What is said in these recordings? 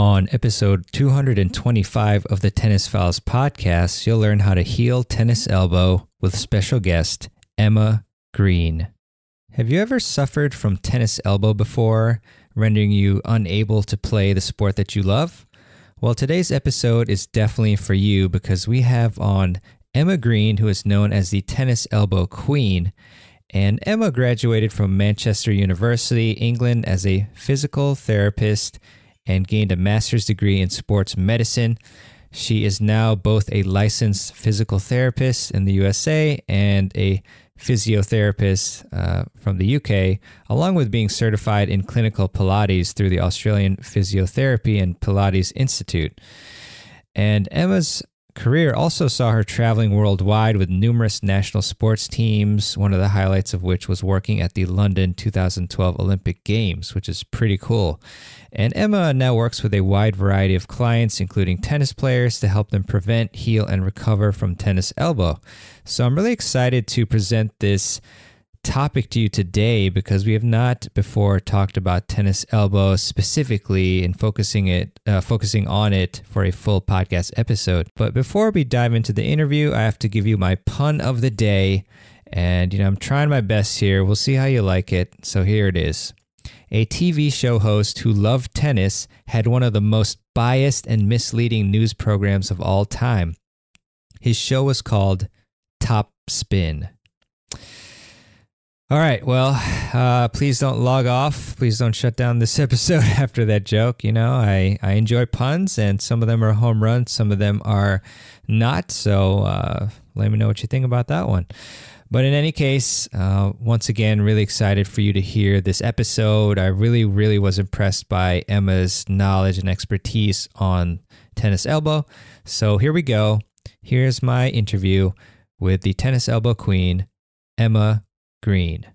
On episode 225 of the Tennis Files podcast, you'll learn how to heal tennis elbow with special guest Emma Green. Have you ever suffered from tennis elbow before, rendering you unable to play the sport that you love? Well, today's episode is definitely for you because we have on Emma Green, who is known as the tennis elbow queen. And Emma graduated from Manchester University, England, as a physical therapist and gained a master's degree in sports medicine. She is now both a licensed physical therapist in the USA and a physiotherapist uh, from the UK, along with being certified in clinical Pilates through the Australian Physiotherapy and Pilates Institute. And Emma's career also saw her traveling worldwide with numerous national sports teams, one of the highlights of which was working at the London 2012 Olympic Games, which is pretty cool. And Emma now works with a wide variety of clients, including tennis players, to help them prevent, heal, and recover from tennis elbow. So I'm really excited to present this topic to you today because we have not before talked about tennis elbow specifically and focusing it uh, focusing on it for a full podcast episode. But before we dive into the interview, I have to give you my pun of the day. And you know, I'm trying my best here. We'll see how you like it. So here it is. A TV show host who loved tennis had one of the most biased and misleading news programs of all time. His show was called Top Spin. All right. Well, uh, please don't log off. Please don't shut down this episode after that joke. You know, I, I enjoy puns, and some of them are home runs, some of them are not. So uh, let me know what you think about that one. But in any case, uh, once again, really excited for you to hear this episode. I really, really was impressed by Emma's knowledge and expertise on tennis elbow. So here we go. Here's my interview with the tennis elbow queen, Emma Green.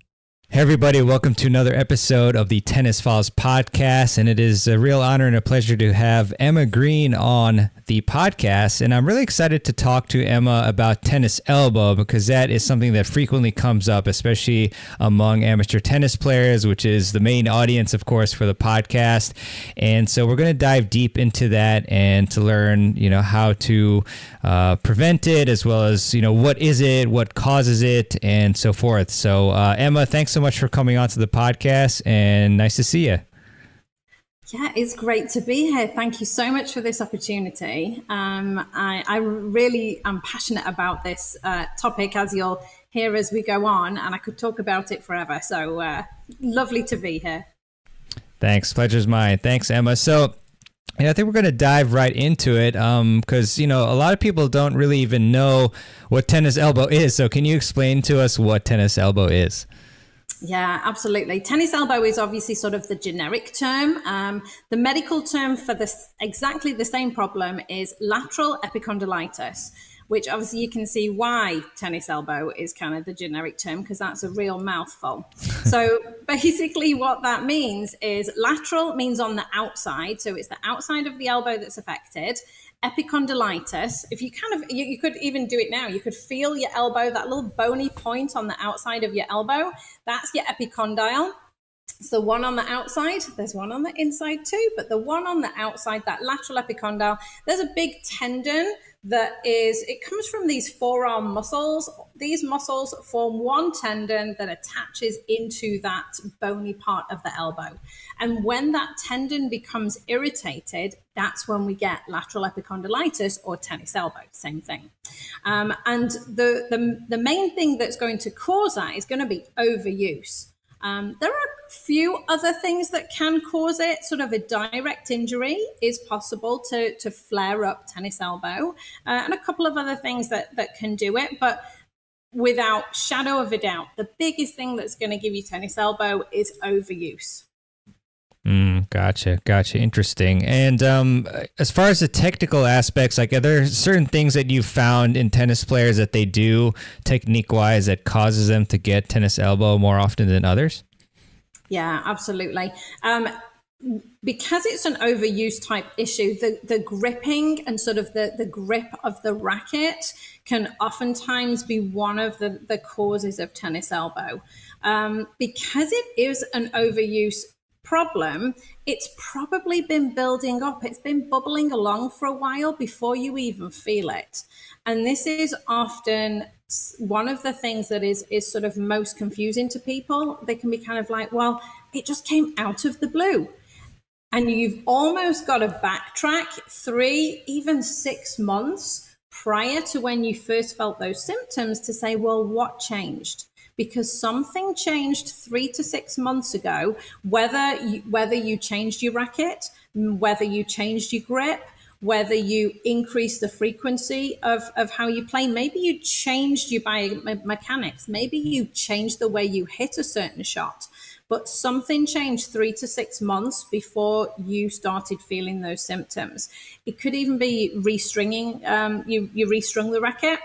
Hey, everybody, welcome to another episode of the Tennis Files podcast. And it is a real honor and a pleasure to have Emma Green on the podcast. And I'm really excited to talk to Emma about tennis elbow because that is something that frequently comes up, especially among amateur tennis players, which is the main audience, of course, for the podcast. And so we're going to dive deep into that and to learn, you know, how to uh, prevent it as well as, you know, what is it, what causes it, and so forth. So, uh, Emma, thanks so much for coming on to the podcast and nice to see you. Yeah, it's great to be here. Thank you so much for this opportunity. Um, I, I, really am passionate about this uh, topic, as you'll hear as we go on, and I could talk about it forever. So uh, lovely to be here. Thanks. Pleasure's mine. Thanks, Emma. So, yeah, I think we're going to dive right into it because, um, you know, a lot of people don't really even know what tennis elbow is. So, can you explain to us what tennis elbow is? Yeah, absolutely. Tennis elbow is obviously sort of the generic term. Um, the medical term for this exactly the same problem is lateral epicondylitis, which obviously you can see why tennis elbow is kind of the generic term because that's a real mouthful. so basically, what that means is lateral means on the outside, so it's the outside of the elbow that's affected epicondylitis if you kind of you, you, could even do it now. You could feel your elbow that little bony point on the outside of your elbow. That's your epicondyle the one on the outside there's one on the inside too but the one on the outside that lateral epicondyle there's a big tendon that is it comes from these forearm muscles. These muscles form one tendon that attaches into that bony part of the elbow. And when that tendon becomes irritated that's when we get lateral epicondylitis or tennis elbow same thing. Um, and the, the the main thing that's going to cause that is going to be overuse um, there are a few other things that can cause it. Sort of a direct injury is possible to, to flare up tennis elbow, uh, and a couple of other things that, that can do it. But without shadow of a doubt, the biggest thing that's going to give you tennis elbow is overuse. Mm, gotcha, gotcha. Interesting. And um, as far as the technical aspects, like are there certain things that you've found in tennis players that they do technique wise that causes them to get tennis elbow more often than others? Yeah, absolutely. Um, because it's an overuse type issue, the, the gripping and sort of the, the grip of the racket can oftentimes be one of the, the causes of tennis elbow. Um, because it is an overuse problem, it's probably been building up. It's been bubbling along for a while before you even feel it. And this is often one of the things that is is sort of most confusing to people. They can be kind of like, well, it just came out of the blue. And you've almost got to backtrack three, even six months prior to when you first felt those symptoms to say, well, what changed? Because something changed three to six months ago, whether you, whether you changed your racket, whether you changed your grip, whether you increase the frequency of, of how you play. Maybe you changed your biomechanics. Maybe you changed the way you hit a certain shot. But something changed three to six months before you started feeling those symptoms. It could even be restringing. Um, you you restrung the racket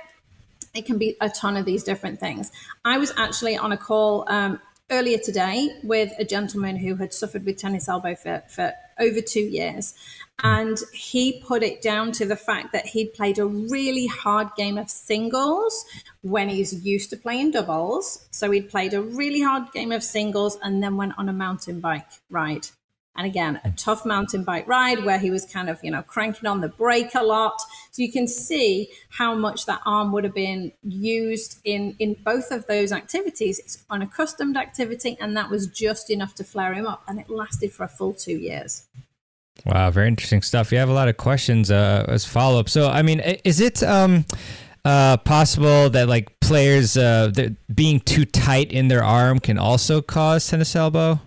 it can be a ton of these different things. I was actually on a call um, earlier today with a gentleman who had suffered with tennis elbow for, for over two years. And he put it down to the fact that he'd played a really hard game of singles when he's used to playing doubles. So he'd played a really hard game of singles and then went on a mountain bike ride. And again, a tough mountain bike ride where he was kind of, you know, cranking on the brake a lot. So you can see how much that arm would have been used in, in both of those activities. It's unaccustomed activity, and that was just enough to flare him up. And it lasted for a full two years. Wow, very interesting stuff. You have a lot of questions uh, as follow up. So, I mean, is it um, uh, possible that like players uh, being too tight in their arm can also cause tennis elbow?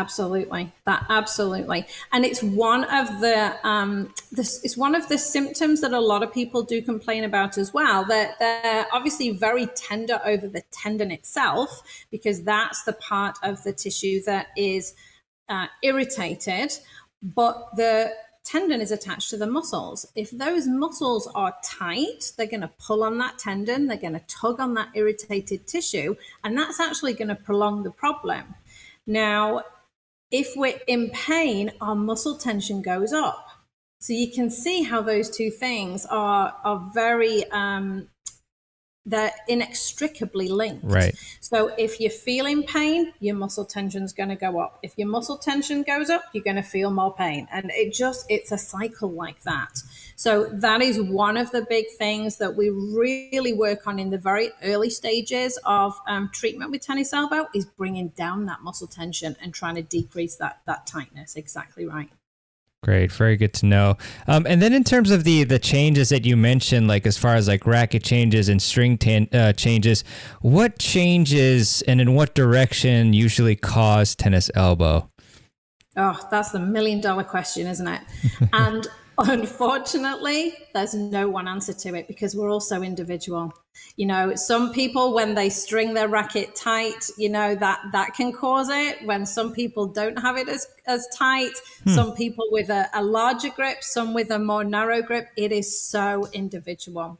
Absolutely, that absolutely, and it's one of the um, this is one of the symptoms that a lot of people do complain about as well. That they're, they're obviously very tender over the tendon itself because that's the part of the tissue that is uh, irritated, but the tendon is attached to the muscles. If those muscles are tight, they're going to pull on that tendon, they're going to tug on that irritated tissue, and that's actually going to prolong the problem. Now, if we're in pain, our muscle tension goes up. So you can see how those two things are are very um, they're inextricably linked. Right. So if you're feeling pain, your muscle tension is going to go up. If your muscle tension goes up, you're going to feel more pain. And it just, it's a cycle like that. So that is one of the big things that we really work on in the very early stages of um, treatment with tennis elbow is bringing down that muscle tension and trying to decrease that, that tightness. Exactly right. Great, very good to know. Um, and then in terms of the the changes that you mentioned, like as far as like racket changes and string uh, changes, what changes and in what direction usually cause tennis elbow? Oh, that's the million dollar question, isn't it? and Unfortunately, there's no one answer to it because we're all so individual. You know, some people when they string their racket tight, you know that that can cause it. When some people don't have it as as tight, hmm. some people with a, a larger grip, some with a more narrow grip. It is so individual.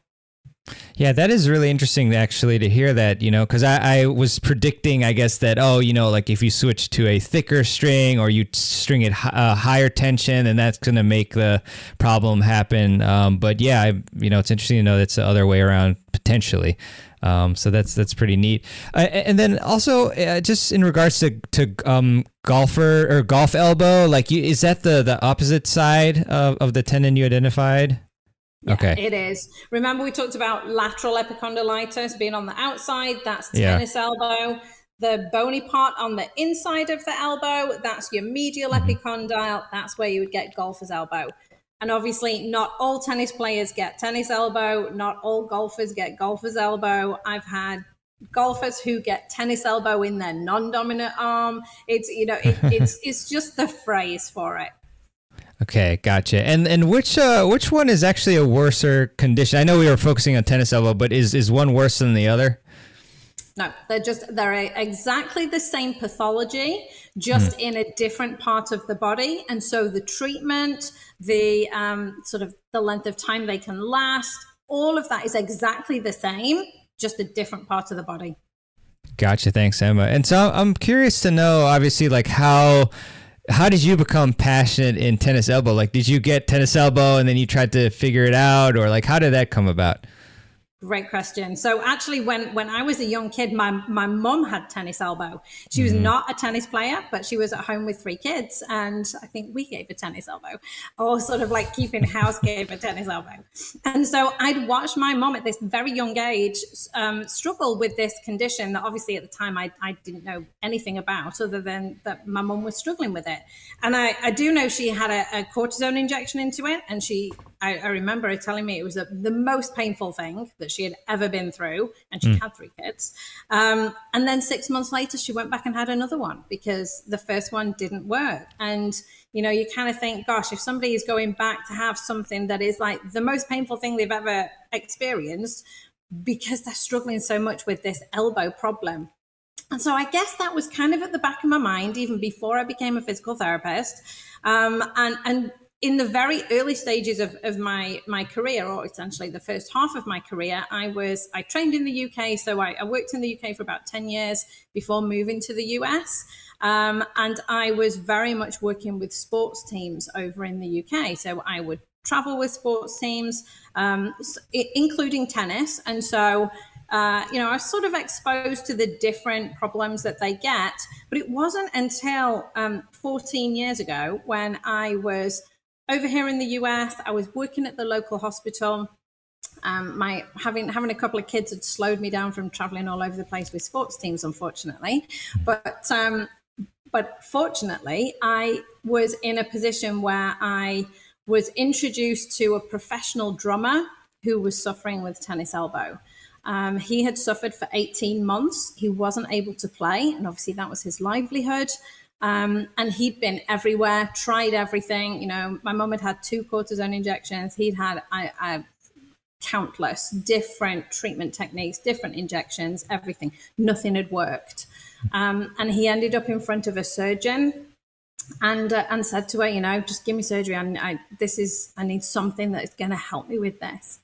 Yeah, that is really interesting actually to hear that, you know, because I, I, was predicting, I guess, that, oh, you know, like if you switch to a thicker string or you string it uh, higher tension, then that's going to make the problem happen. Um, but yeah, I, you know, it's interesting to know that's the other way around potentially. Um, so that's that's pretty neat. Uh, and then also, uh, just in regards to to um, golfer or golf elbow, like, you, is that the the opposite side of, of the tendon you identified? Yeah, okay. It is. Remember, we talked about lateral epicondylitis being on the outside. That's tennis yeah. elbow. The bony part on the inside of the elbow, that's your medial mm-hmm. epicondyle. That's where you would get golfer's elbow. And obviously, not all tennis players get tennis elbow. Not all golfers get golfer's elbow. I've had golfers who get tennis elbow in their non-dominant arm. It's you know, it, it's it's just the phrase for it. Okay, gotcha. And and which uh, which one is actually a worser condition? I know we were focusing on tennis elbow, but is is one worse than the other? No, they're just they're exactly the same pathology, just mm. in a different part of the body, and so the treatment, the um, sort of the length of time they can last, all of that is exactly the same, just a different part of the body. Gotcha. Thanks, Emma. And so I'm curious to know, obviously, like how how did you become passionate in tennis elbow? Like, did you get tennis elbow and then you tried to figure it out, or like, how did that come about? Great question. So actually, when when I was a young kid, my my mom had tennis elbow. She was mm-hmm. not a tennis player, but she was at home with three kids, and I think we gave a tennis elbow, or sort of like keeping house gave a tennis elbow. And so I'd watched my mom at this very young age um, struggle with this condition that obviously at the time I, I didn't know anything about, other than that my mom was struggling with it. And I, I do know she had a, a cortisone injection into it, and she I, I remember her telling me it was a, the most painful thing that she had ever been through, and she mm. had three kids. Um, and then six months later, she went back and had another one because the first one didn't work. And you know, you kind of think, gosh, if somebody is going back to have something that is like the most painful thing they've ever experienced because they're struggling so much with this elbow problem. And so I guess that was kind of at the back of my mind even before I became a physical therapist. Um, and, and in the very early stages of, of my my career, or essentially the first half of my career, I was I trained in the UK, so I, I worked in the UK for about ten years before moving to the US, um, and I was very much working with sports teams over in the UK. So I would travel with sports teams, um, including tennis, and so. Uh, you know, I was sort of exposed to the different problems that they get, but it wasn't until um, 14 years ago when I was over here in the US, I was working at the local hospital. Um, my having having a couple of kids had slowed me down from traveling all over the place with sports teams, unfortunately. But um, but fortunately, I was in a position where I was introduced to a professional drummer who was suffering with tennis elbow. Um, he had suffered for 18 months. He wasn't able to play, and obviously that was his livelihood. Um, and he'd been everywhere, tried everything. You know, my mum had had two cortisone injections. He'd had I, I, countless different treatment techniques, different injections, everything. Nothing had worked. Um, and he ended up in front of a surgeon and uh, and said to her, you know, just give me surgery. And I, this is, I need something that is going to help me with this.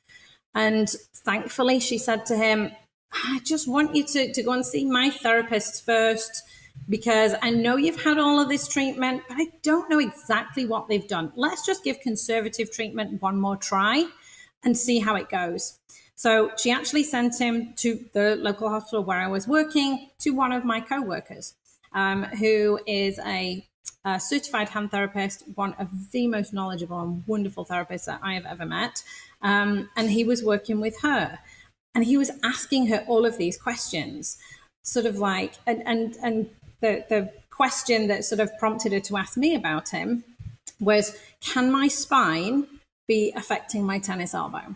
And thankfully, she said to him, I just want you to, to go and see my therapist first because I know you've had all of this treatment, but I don't know exactly what they've done. Let's just give conservative treatment one more try and see how it goes. So she actually sent him to the local hospital where I was working to one of my co-workers, um, who is a, a, certified hand therapist, one of the most knowledgeable and wonderful therapists that I have ever met. Um, and he was working with her, and he was asking her all of these questions, sort of like, and and and the, the question that sort of prompted her to ask me about him was can my spine be affecting my tennis elbow?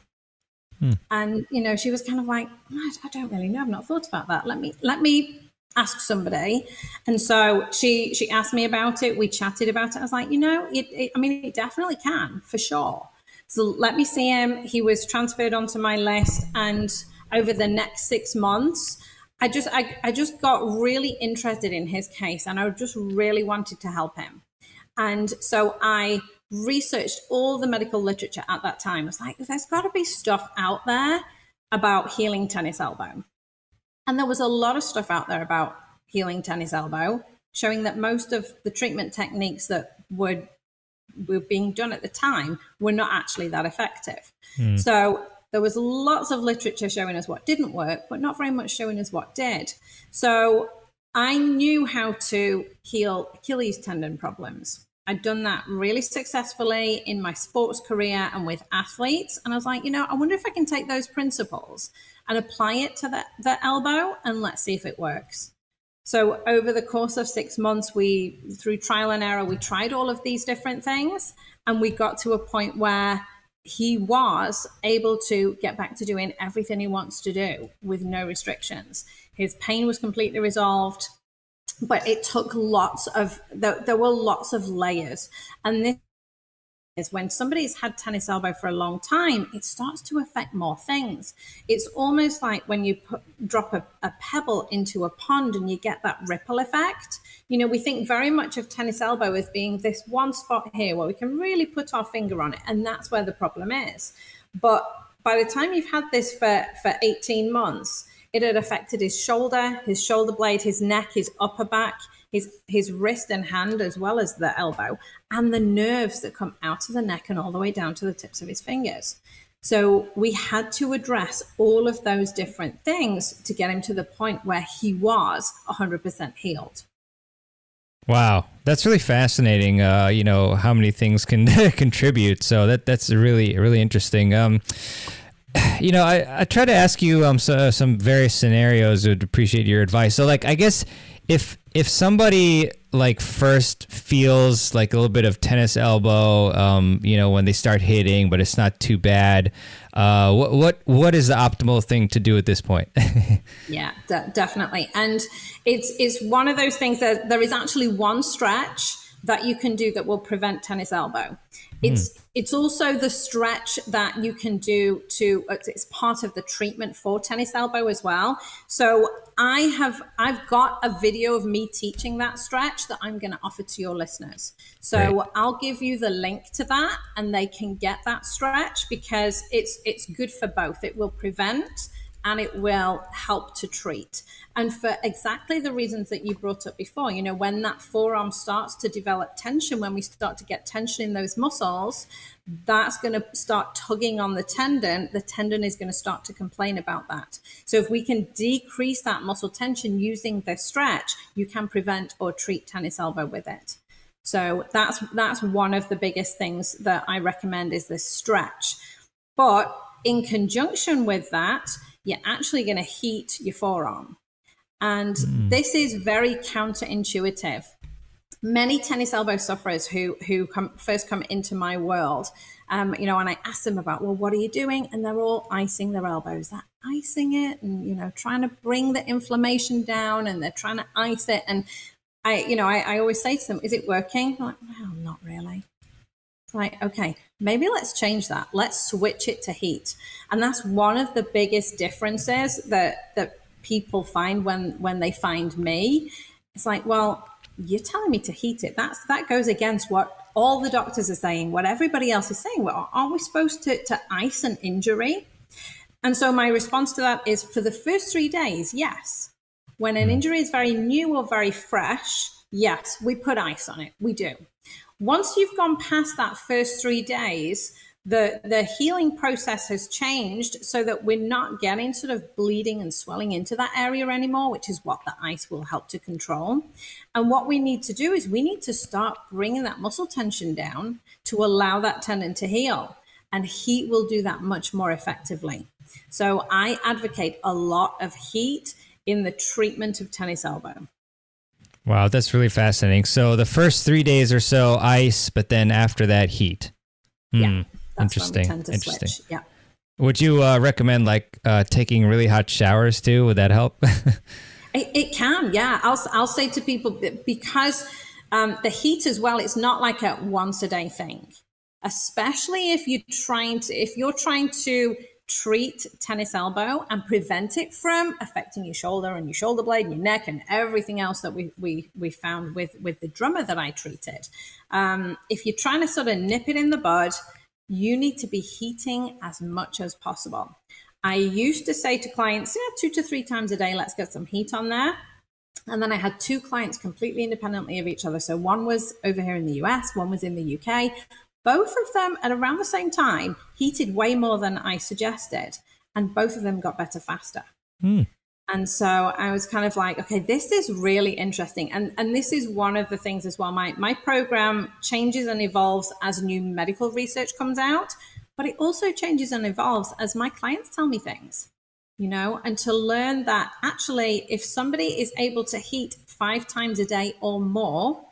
Hmm. And you know, she was kind of like, I don't really know. I've not thought about that. Let me let me ask somebody. And so she she asked me about it. We chatted about it. I was like, you know, it, it, I mean, it definitely can for sure. So let me see him. He was transferred onto my list, and over the next six months, I just I, I just got really interested in his case and I just really wanted to help him. And so I researched all the medical literature at that time. I was like, there's got to be stuff out there about healing tennis elbow. And there was a lot of stuff out there about healing tennis elbow, showing that most of the treatment techniques that were were being done at the time were not actually that effective. Mm. So there was lots of literature showing us what didn't work, but not very much showing us what did. So I knew how to heal Achilles tendon problems. I'd done that really successfully in my sports career and with athletes. And I was like, you know, I wonder if I can take those principles and apply it to the, the elbow and let's see if it works. So over the course of six months, we, through trial and error, we tried all of these different things. And we got to a point where he was able to get back to doing everything he wants to do with no restrictions. His pain was completely resolved, but it took lots of, there, there were lots of layers. And this is when somebody's had tennis elbow for a long time, it starts to affect more things. It's almost like when you put, drop a, a, pebble into a pond and you get that ripple effect. You know, we think very much of tennis elbow as being this one spot here where we can really put our finger on it, and that's where the problem is. But by the time you've had this for, for 18 months, it had affected his shoulder, his shoulder blade, his neck, his upper back his his wrist and hand as well as the elbow and the nerves that come out of the neck and all the way down to the tips of his fingers So we had to address all of those different things to get him to the point where he was 100% healed. Wow, that's really fascinating. Uh, you know how many things can contribute. So that that's really really interesting. Um, you know, I, I try to ask you um so, some various scenarios. Would appreciate your advice. So like, I guess if if somebody like first feels like a little bit of tennis elbow, um, you know, when they start hitting, but it's not too bad. Uh, what what what is the optimal thing to do at this point? yeah, de- definitely, and it's it's one of those things that there is actually one stretch that you can do that will prevent tennis elbow. It's mm. it's also the stretch that you can do to it's part of the treatment for tennis elbow as well. So I have I've got a video of me teaching that stretch that I'm going to offer to your listeners. So Great. I'll give you the link to that and they can get that stretch because it's it's good for both. It will prevent and it will help to treat. And for exactly the reasons that you brought up before, you know, when that forearm starts to develop tension, when we start to get tension in those muscles, that's going to start tugging on the tendon. The tendon is going to start to complain about that. So if we can decrease that muscle tension using the stretch, you can prevent or treat tennis elbow with it. So that's that's one of the biggest things that I recommend is this stretch. But in conjunction with that, you're actually going to heat your forearm. And mm. this is very counterintuitive. Many tennis elbow sufferers who who come, first come into my world, um, you know, and I ask them about, well, what are you doing? And they're all icing their elbows. They're icing it and, you know, trying to bring the inflammation down and they're trying to ice it. And I, you know, I, I always say to them, is it working? Like, well, not really. Like, okay, maybe let's change that. Let's switch it to heat. And that's one of the biggest differences that that people find when when they find me. It's like, well, you're telling me to heat it. That's that goes against what all the doctors are saying, what everybody else is saying. Well, are we supposed to, to ice an injury? And so my response to that is for the first three days, yes. When an hmm. injury is very new or very fresh, yes, we put ice on it. We do. Once you've gone past that first three days, the the healing process has changed so that we're not getting sort of bleeding and swelling into that area anymore which is what the ice will help to control and what we need to do is we need to start bringing that muscle tension down to allow that tendon to heal and heat will do that much more effectively so i advocate a lot of heat in the treatment of tennis elbow Wow, that's really fascinating. So the first three days or so ice, but then after that heat. Yeah, hmm, interesting. interesting. Switch. Yeah. Would you uh, recommend like uh, taking really hot showers too? Would that help? it, it, can. Yeah, I'll I'll say to people because um, the heat as well. It's not like a once a day thing, especially if you're trying to if you're trying to treat tennis elbow and prevent it from affecting your shoulder and your shoulder blade and your neck and everything else that we we, we found with with the drummer that I treated. Um, if you're trying to sort of nip it in the bud, you need to be heating as much as possible. I used to say to clients, yeah, two to three times a day, let's get some heat on there. And then I had two clients completely independently of each other. So one was over here in the US, one was in the UK. Both of them at around the same time heated way more than I suggested, and both of them got better faster. Mm. And so I was kind of like, okay, this is really interesting. And and this is one of the things as well. My my program changes and evolves as new medical research comes out, but it also changes and evolves as my clients tell me things. You know, and to learn that actually if somebody is able to heat five times a day or more,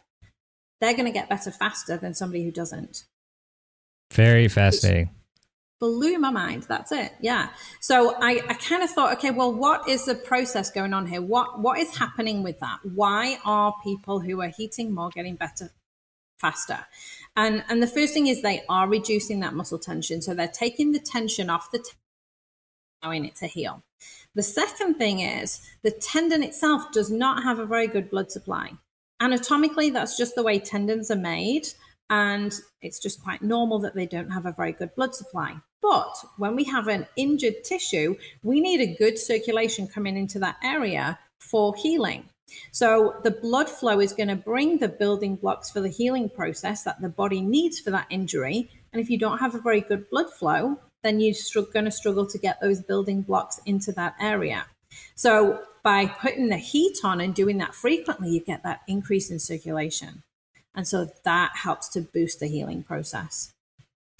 they're going to get better faster than somebody who doesn't. Very fascinating. Blew my mind. That's it. Yeah. So I, I kind of thought, okay, well, what is the process going on here? What what is happening with that? Why are people who are heating more getting better faster? And and the first thing is they are reducing that muscle tension. So they're taking the tension off the allowing it to heal. The second thing is the tendon itself does not have a very good blood supply. Anatomically, that's just the way tendons are made. And it's just quite normal that they don't have a very good blood supply. But when we have an injured tissue, we need a good circulation coming into that area for healing. So the blood flow is going to bring the building blocks for the healing process that the body needs for that injury. And if you don't have a very good blood flow, then you're going to struggle to get those building blocks into that area. So by putting the heat on and doing that frequently, you get that increase in circulation. And so that helps to boost the healing process.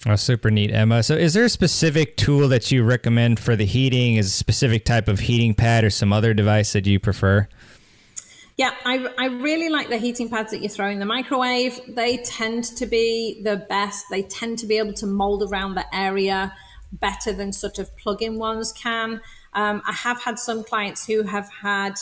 Oh, super neat, Emma. So, is there a specific tool that you recommend for the heating? Is a specific type of heating pad or some other device that you prefer? Yeah, I, I really like the heating pads that you throw in the microwave. They tend to be the best. They tend to be able to mold around the area better than sort of plug-in ones can. Um, I have had some clients who have had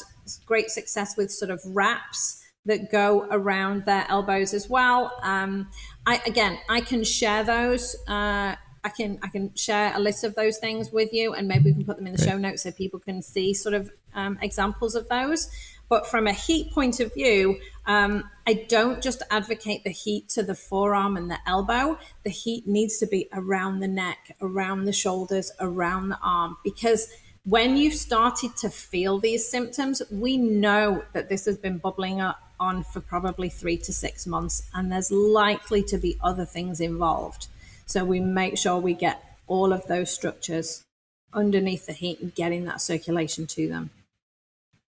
great success with sort of wraps that go around their elbows as well. Um, I again, I can share those. Uh, I can I can share a list of those things with you, and maybe we can put them in the show notes so people can see sort of um, examples of those. But from a heat point of view, um, I don't just advocate the heat to the forearm and the elbow. The heat needs to be around the neck, around the shoulders, around the arm, because when you've started to feel these symptoms, we know that this has been bubbling up on for probably three to six months, and there's likely to be other things involved. So we make sure we get all of those structures underneath the heat and getting that circulation to them.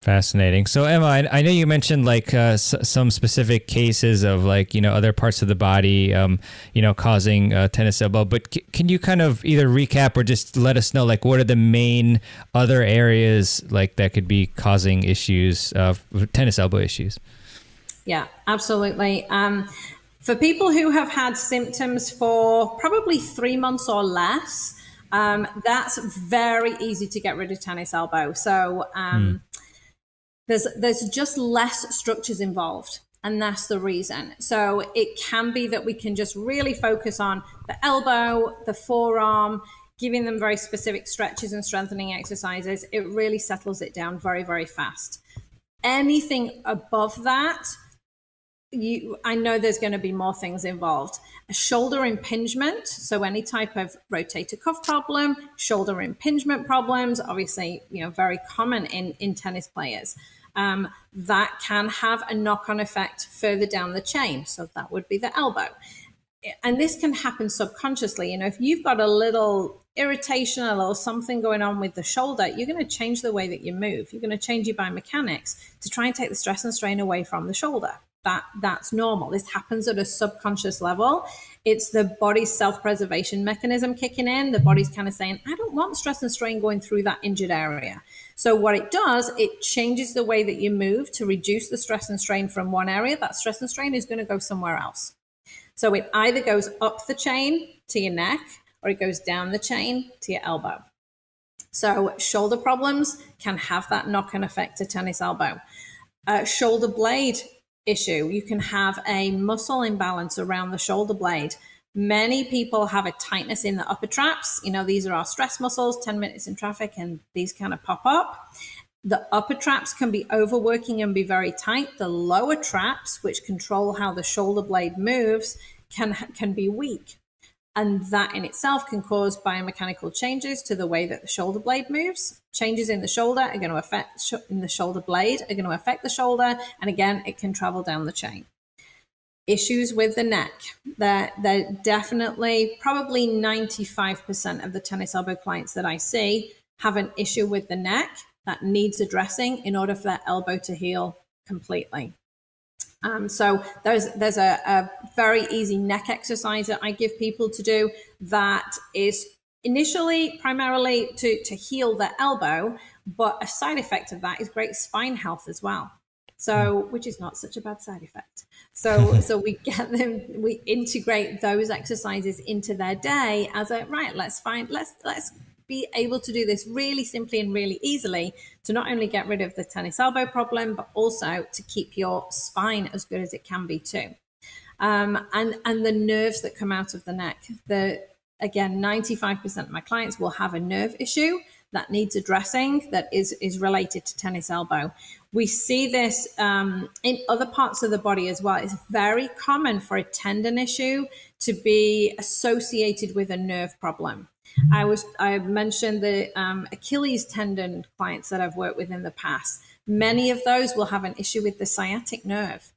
Fascinating. So Emma, I, I know you mentioned like uh, some specific cases of like you know other parts of the body, um, you know, causing uh, tennis elbow. But can you kind of either recap or just let us know like what are the main other areas like that could be causing issues, uh, tennis elbow issues? Yeah, absolutely. Um, for people who have had symptoms for probably three months or less, um, that's very easy to get rid of tennis elbow. So. Um, mm there's there's just less structures involved and that's the reason so it can be that we can just really focus on the elbow the forearm giving them very specific stretches and strengthening exercises it really settles it down very very fast anything above that you i know there's going to be more things involved a shoulder impingement so any type of rotator cuff problem shoulder impingement problems obviously you know very common in in tennis players um, that can have a knock on effect further down the chain. So that would be the elbow. And this can happen subconsciously. You know, if you've got a little irritation, a little something going on with the shoulder, you're going to change the way that you move. You're going to change your biomechanics to try and take the stress and strain away from the shoulder. That that's normal. This happens at a subconscious level. It's the body's self-preservation mechanism kicking in. The body's kind of saying, I don't want stress and strain going through that injured area. So what it does, it changes the way that you move to reduce the stress and strain from one area. That stress and strain is going to go somewhere else. So it either goes up the chain to your neck or it goes down the chain to your elbow. So shoulder problems can have that knock-on effect to tennis elbow. Uh, shoulder blade issue, you can have a muscle imbalance around the shoulder blade Many people have a tightness in the upper traps. You know, these are our stress muscles, 10 minutes in traffic, and these kind of pop up. The upper traps can be overworking and be very tight. The lower traps, which control how the shoulder blade moves, can, can be weak. And that in itself can cause biomechanical changes to the way that the shoulder blade moves. Changes in the shoulder are going to affect sh- in the shoulder blade are going to affect the shoulder, and again, it can travel down the chain issues with the neck. That they're definitely probably 95% of the tennis elbow clients that I see have an issue with the neck that needs addressing in order for that elbow to heal completely. Um, so there's there's a, a very easy neck exercise that I give people to do that is initially primarily to to heal the elbow, but a side effect of that is great spine health as well. So, which is not such a bad side effect. So, so we get them, we integrate those exercises into their day as a right. Let's find, let's let's be able to do this really simply and really easily to not only get rid of the tennis elbow problem, but also to keep your spine as good as it can be too. Um, and and the nerves that come out of the neck. The again, ninety five percent of my clients will have a nerve issue that needs addressing that is is related to tennis elbow. We see this um, in other parts of the body as well. It's very common for a tendon issue to be associated with a nerve problem. I was I mentioned the um, Achilles tendon clients that I've worked with in the past. Many of those will have an issue with the sciatic nerve.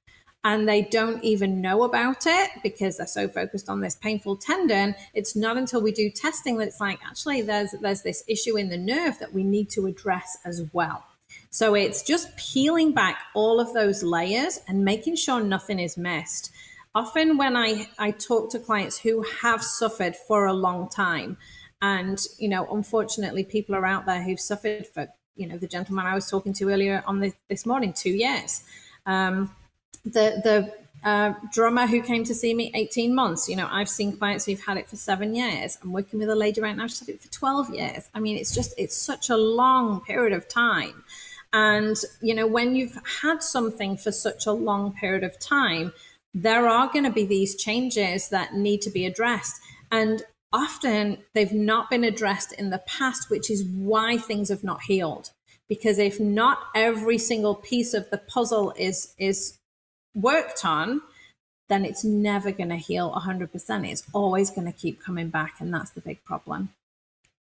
and they don't even know about it because they're so focused on this painful tendon it's not until we do testing that it's like actually there's there's this issue in the nerve that we need to address as well so it's just peeling back all of those layers and making sure nothing is missed often when i i talk to clients who have suffered for a long time and you know unfortunately people are out there who've suffered for you know the gentleman i was talking to earlier on this, this morning two years um, the the uh, drummer who came to see me 18 months. You know, I've seen clients who've had it for seven years. I'm working with a lady right now, she's had it for 12 years. I mean, it's just, it's such a long period of time. And, you know, when you've had something for such a long period of time, there are going to be these changes that need to be addressed. And often they've not been addressed in the past, which is why things have not healed. Because if not every single piece of the puzzle is, is worked on, then it's never going to heal 100%. It's always going to keep coming back. And that's the big problem.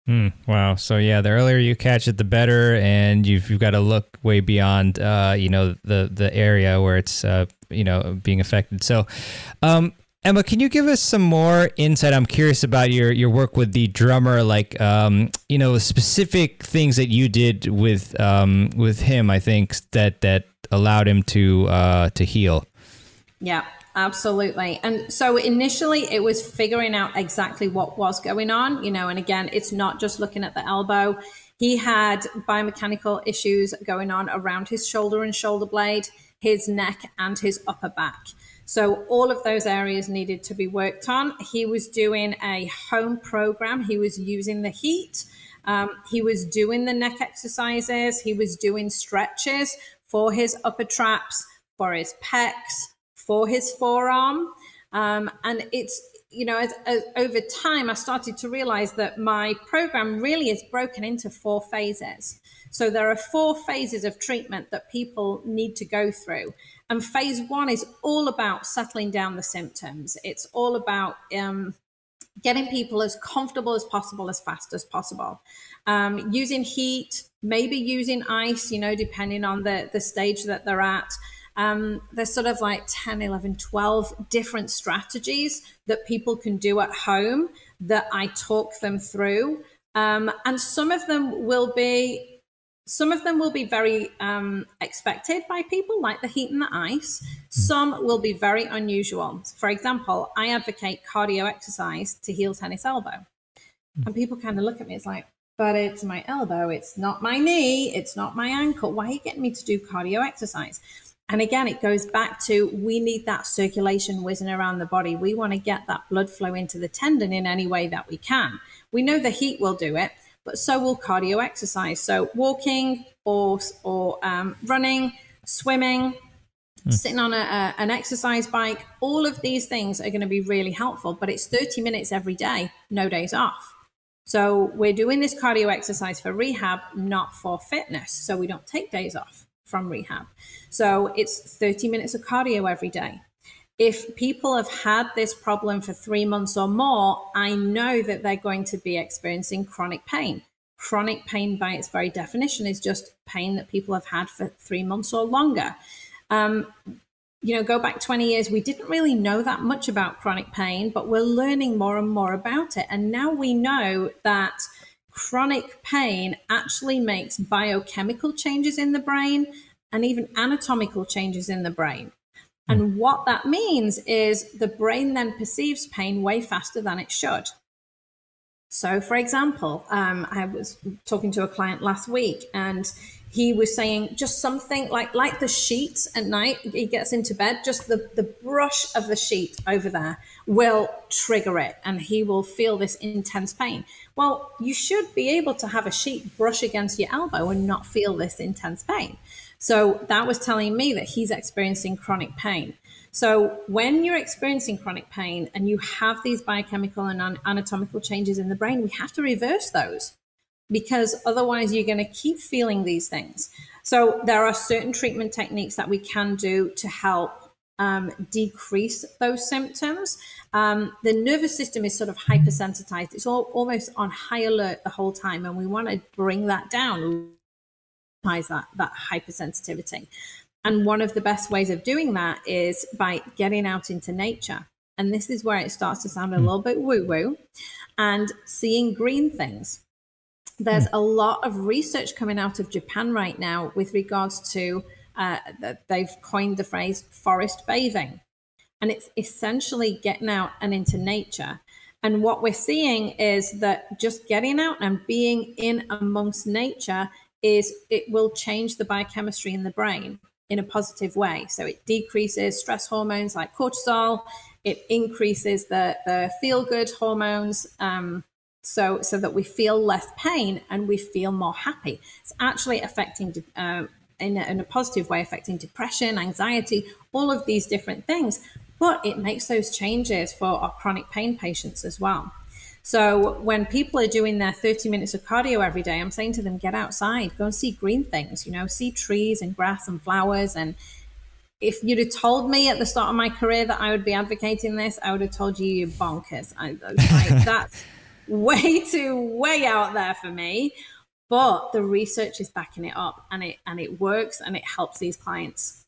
Mm, wow. So yeah, the earlier you catch it, the better, and you've, you've got to look way beyond, uh, you know, the the area where it's, uh, you know, being affected. So, um, Emma, can you give us some more insight? I'm curious about your your work with the drummer, like, um, you know, specific things that you did with um, with him. I think that that allowed him to uh, to heal. Yeah, absolutely. And so initially it was figuring out exactly what was going on, you know, and again, it's not just looking at the elbow. He had biomechanical issues going on around his shoulder and shoulder blade, his neck, and his upper back. So all of those areas needed to be worked on. He was doing a home program. He was using the heat. Um, he was doing the neck exercises. He was doing stretches for his upper traps, for his pecs, for his forearm. Um, and it's, you know, as, as, over time, I started to realize that my program really is broken into four phases. So there are four phases of treatment that people need to go through. And phase one is all about settling down the symptoms. It's all about um, getting people as comfortable as possible as fast as possible. Um, using heat maybe using ice you know depending on the the stage that they're at. Um, there's sort of like 10 11 12 different strategies that people can do at home that i talk them through. Um, and some of them will be some of them will be very um, expected by people, like the heat and the ice. Some will be very unusual. For example, I advocate cardio exercise to heal tennis elbow. And people kind of look at me, it's like, but it's my elbow, it's not my knee, it's not my ankle. Why are you getting me to do cardio exercise? And again, it goes back to we need that circulation whizzing around the body. We want to get that blood flow into the tendon in any way that we can. We know the heat will do it but so will cardio exercise. So walking or or um, running, swimming, mm. sitting on a, a, an exercise bike, all of these things are going to be really helpful. But it's 30 minutes every day, no days off. So we're doing this cardio exercise for rehab, not for fitness. So we don't take days off from rehab. So it's 30 minutes of cardio every day if people have had this problem for three months or more, I know that they're going to be experiencing chronic pain. Chronic pain, by its very definition, is just pain that people have had for three months or longer. Um, you know, go back 20 years, we didn't really know that much about chronic pain, but we're learning more and more about it. And now we know that chronic pain actually makes biochemical changes in the brain and even anatomical changes in the brain. And what that means is the brain then perceives pain way faster than it should. So, for example, um, I was talking to a client last week and he was saying just something like like the sheets at night he gets into bed just the, the brush of the sheet over there will trigger it and he will feel this intense pain. Well you should be able to have a sheet brush against your elbow and not feel this intense pain so that was telling me that he's experiencing chronic pain. So when you're experiencing chronic pain and you have these biochemical and anatomical changes in the brain, we have to reverse those because otherwise you're going to keep feeling these things. So there are certain treatment techniques that we can do to help um, decrease those symptoms. Um, the nervous system is sort of hypersensitized. It's all, almost on high alert the whole time, and we want to bring that down that, that hypersensitivity. And one of the best ways of doing that is by getting out into nature. And this is where it starts to sound a hmm. little bit woo woo and seeing green things. There's mm. a lot of research coming out of Japan right now with regards to, uh, they've coined the phrase forest bathing. And it's essentially getting out and into nature. And what we're seeing is that just getting out and being in amongst nature is it will change the biochemistry in the brain in a positive way. So it decreases stress hormones like cortisol. It increases the, the feel good hormones. Um, so, so that we feel less pain and we feel more happy. It's actually affecting, uh, in, a, in a positive way, affecting depression, anxiety, all of these different things. But it makes those changes for our chronic pain patients as well. So when people are doing their 30 minutes of cardio every day, I'm saying to them, get outside, go and see green things, you know, see trees and grass and flowers. And if you'd have told me at the start of my career that I would be advocating this, I would have told you you're bonkers. I, like, that's way too, way out there for me. But the research is backing it up and it and it works and it helps these clients.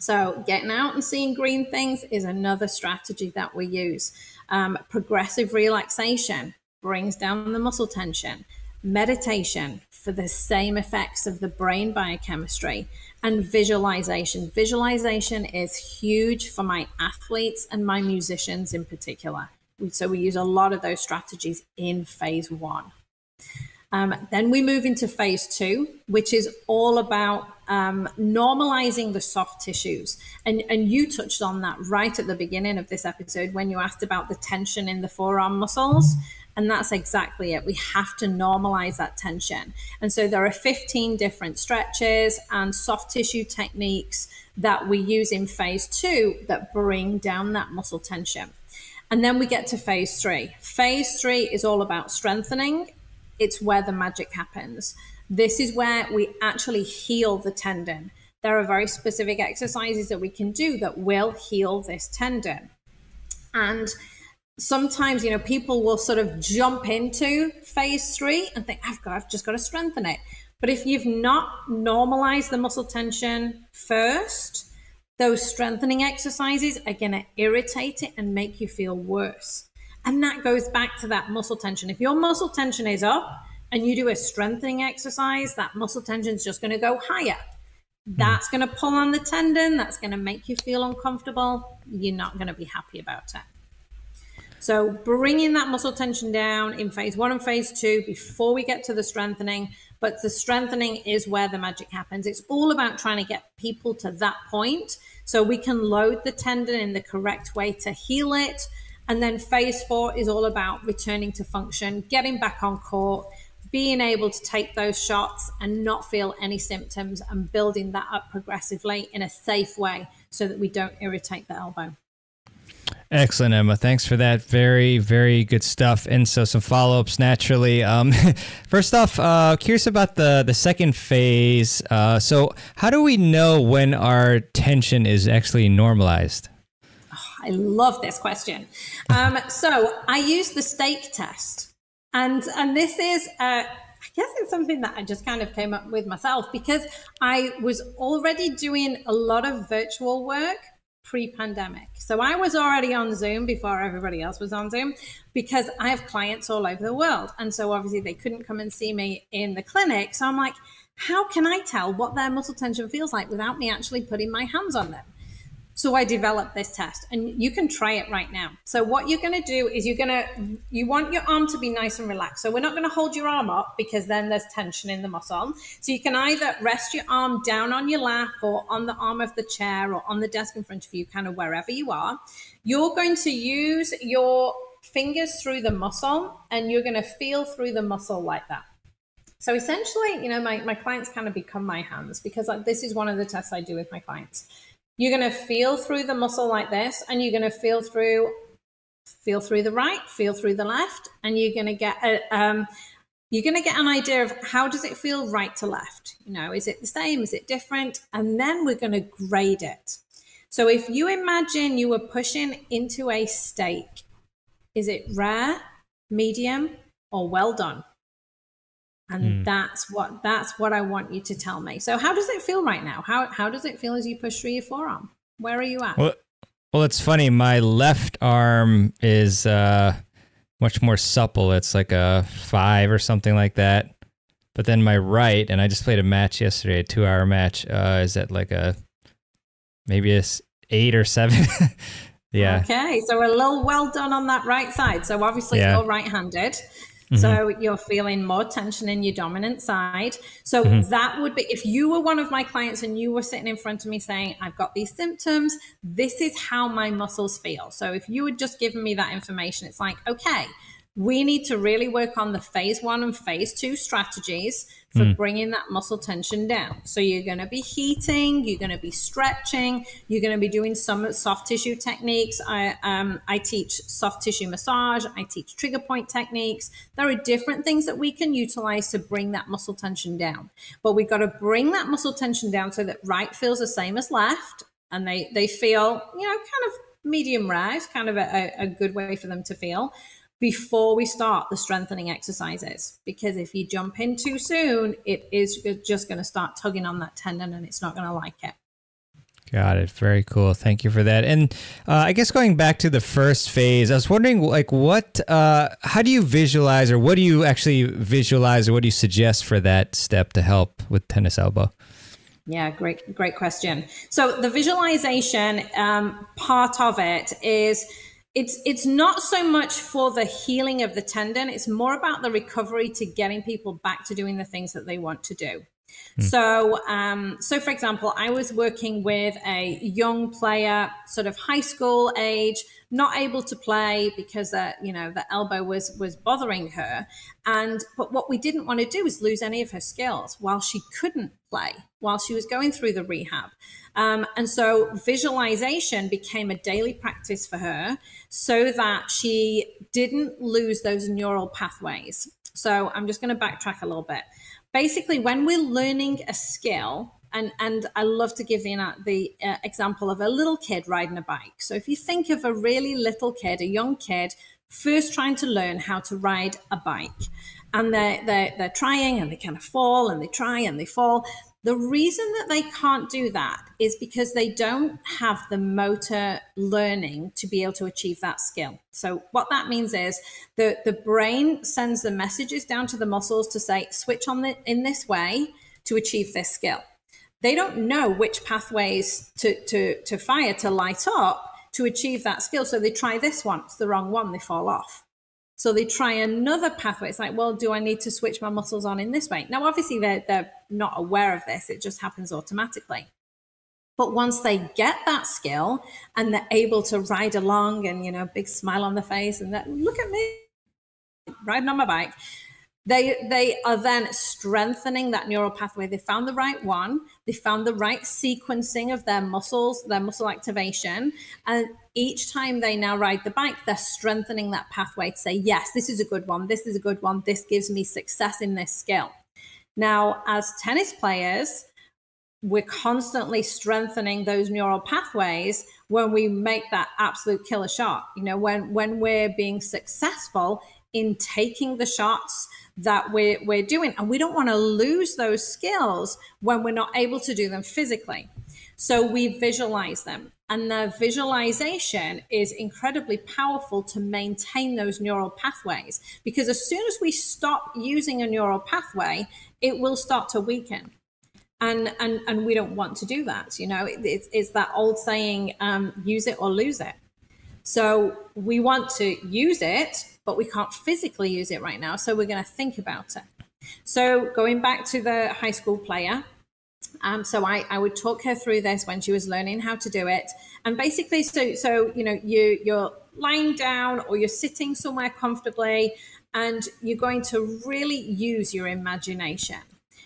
So getting out and seeing green things is another strategy that we use. Um, progressive relaxation brings down the muscle tension. Meditation for the same effects of the brain biochemistry and visualization. Visualization is huge for my athletes and my musicians in particular. So we use a lot of those strategies in phase one. Um, then we move into phase two, which is all about um, normalizing the soft tissues. And, and you touched on that right at the beginning of this episode when you asked about the tension in the forearm muscles. And that's exactly it. We have to normalize that tension. And so there are 15 different stretches and soft tissue techniques that we use in phase two that bring down that muscle tension. And then we get to phase three. Phase three is all about strengthening it's where the magic happens. This is where we actually heal the tendon. There are very specific exercises that we can do that will heal this tendon. And sometimes, you know, people will sort of jump into phase three and think, I've got, I've just got to strengthen it. But if you've not normalized the muscle tension first, those strengthening exercises are going to irritate it and make you feel worse. And that goes back to that muscle tension. If your muscle tension is up and you do a strengthening exercise, that muscle tension is just going to go higher. Hmm. That's going to pull on the tendon. That's going to make you feel uncomfortable. You're not going to be happy about it. So, bringing that muscle tension down in phase one and phase two before we get to the strengthening. But the strengthening is where the magic happens. It's all about trying to get people to that point so we can load the tendon in the correct way to heal it and then phase four is all about returning to function, getting back on court, being able to take those shots and not feel any symptoms and building that up progressively in a safe way so that we don't irritate the elbow. Excellent, Emma. Thanks for that. Very, very good stuff. And so, some follow ups naturally. Um, first off, uh, curious about the the second phase. Uh, so, how do we know when our tension is actually normalized? I love this question. Um, so I use the steak test, and and this is. Uh, I guess it's something that I just kind of came up with myself because I was already doing a lot of virtual work pre-pandemic. So I was already on Zoom before everybody else was on Zoom because I have clients all over the world. And so obviously they couldn't come and see me in the clinic. So I'm like, how can I tell what their muscle tension feels like without me actually putting my hands on them? So I developed this test and you can try it right now. So what you're going to do is you're going to, you want your arm to be nice and relaxed. So we're not going to hold your arm up because then there's tension in the muscle. So you can either rest your arm down on your lap or on the arm of the chair or on the desk in front of you, kind of wherever you are. You're going to use your fingers through the muscle and you're going to feel through the muscle like that. So essentially, you know, my, my clients kind of become my hands because this is one of the tests I do with my clients you're going to feel through the muscle like this, and you're going to feel through, feel through the right, feel through the left, and you're going to get a, um, you're going to get an idea of how does it feel right to left. You know, is it the same? Is it different? And then we're going to grade it. So if you imagine you were pushing into a steak, is it rare, medium, or well done? And mm. that's what that's what I want you to tell me. So how does it feel right now? How how does it feel as you push through your forearm? Where are you at? Well, well, it's funny. My left arm is uh, much more supple. It's like a five or something like that. But then my right, and I just played a match yesterday, a two-hour match, uh, is at like a maybe a eight or seven. yeah. Okay, so we're a little well done on that right side. So obviously yeah. you're right-handed. Mm-hmm. So you're feeling more tension in your dominant side. So mm-hmm. that would be if you were one of my clients and you were sitting in front of me saying, I've got these symptoms, this is how my muscles feel. So if you had just given me that information, it's like, okay, we need to really work on the phase one and phase two strategies for mm. bringing that muscle tension down. So you're going to be heating, you're going to be stretching, you're going to be doing some soft tissue techniques. I, um, I teach soft tissue massage, I teach trigger point techniques. There are different things that we can utilize to bring that muscle tension down. But we've got to bring that muscle tension down so that right feels the same as left and they, they feel, you know, kind of medium rise, kind of a, a good way for them to feel before we start the strengthening exercises. Because if you jump in too soon, it is just going to start tugging on that tendon and it's not going to like it. Got it. Very cool. Thank you for that. And uh, I guess going back to the first phase, I was wondering, like, what, uh, how do you visualize, or what do you actually visualize, or what do you suggest for that step to help with tennis elbow? Yeah, great, great question. So the visualization um, part of it is it's it's not so much for the healing of the tendon it's more about the recovery to getting people back to doing the things that they want to do. Mm. so um, so for example i was working with a young player sort of high school age not able to play because uh, you know the elbow was was bothering her. And but what we didn't want to do is lose any of her skills while she couldn't play while she was going through the rehab um, and so visualization became a daily practice for her so that she didn't lose those neural pathways so i'm just going to backtrack a little bit basically when we're learning a skill and and I love to give you know, the uh, example of a little kid riding a bike. So if you think of a really little kid, a young kid, first trying to learn how to ride a bike, and they're they're, they're trying and they kind of fall and they try and they fall. The reason that they can't do that is because they don't have the motor learning to be able to achieve that skill. So what that means is the, the brain sends the messages down to the muscles to say, switch on the, in this way to achieve this skill they don't know which pathways to, to, to fire to light up to achieve that skill. So they try this one, it's the wrong one, they fall off. So they try another pathway. It's like, well, do I need to switch my muscles on in this way? Now, obviously, they're, they're not aware of this, it just happens automatically. But once they get that skill and they're able to ride along and, you know, big smile on the face and that, look at me riding on my bike, they they are then strengthening that neural pathway they found the right one they found the right sequencing of their muscles their muscle activation and each time they now ride the bike they're strengthening that pathway to say yes this is a good one this is a good one this gives me success in this skill now as tennis players we're constantly strengthening those neural pathways when we make that absolute killer shot you know when when we're being successful in taking the shots that we're, we're doing. And we don't want to lose those skills when we're not able to do them physically. So we visualize them. And the visualization is incredibly powerful to maintain those neural pathways because as soon as we stop using a neural pathway, it will start to weaken. And, and, and we don't want to do that. You know, it, it's, it's that old saying, um, use it or lose it. So we want to use it but we can't physically use it right now. So we're going to think about it. So going back to the high school player, um, so I, I would talk her through this when she was learning how to do it. And basically, so so you know, you you're lying down or you're sitting somewhere comfortably, and you're going to really use your imagination.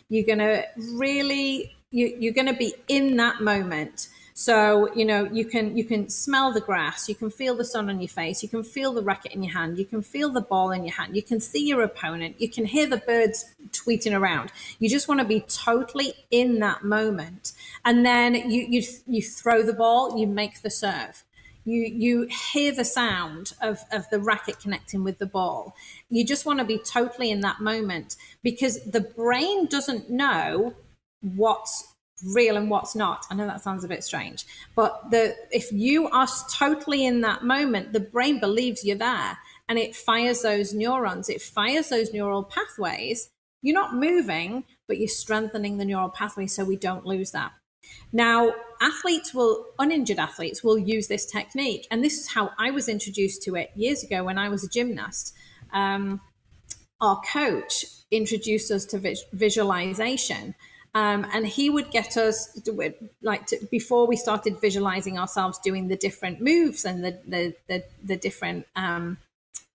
You're going to really you, you're going to be in that moment. So, you know, you can you can smell the grass, you can feel the sun on your face, you can feel the racket in your hand, you can feel the ball in your hand, you can see your opponent, you can hear the birds tweeting around. You just want to be totally in that moment. And then you you you throw the ball, you make the serve. you you hear the sound of, of the racket connecting with the ball you just want to be totally in that moment because the brain doesn't know what's real and what's not i know that sounds a bit strange but the if you are totally in that moment the brain believes you're there and it fires those neurons it fires those neural pathways you're not moving but you're strengthening the neural pathway so we don't lose that now, athletes will, uninjured athletes will use this technique. And this is how I was introduced to it years ago when I was a gymnast. Um, our coach introduced us to visualization. Um, and he would get us like to, before we started visualizing ourselves doing the different moves and the the the, the different um,